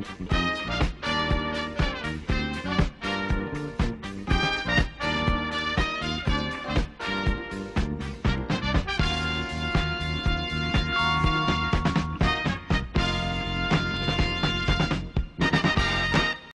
Mm-hmm.